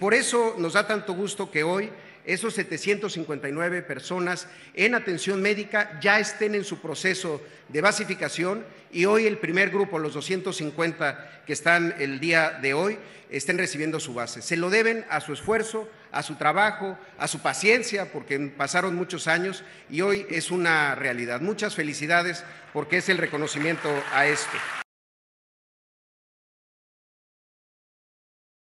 Por eso nos da tanto gusto que hoy esos 759 personas en atención médica ya estén en su proceso de basificación y hoy el primer grupo, los 250 que están el día de hoy, estén recibiendo su base. Se lo deben a su esfuerzo, a su trabajo, a su paciencia, porque pasaron muchos años y hoy es una realidad. Muchas felicidades porque es el reconocimiento a esto.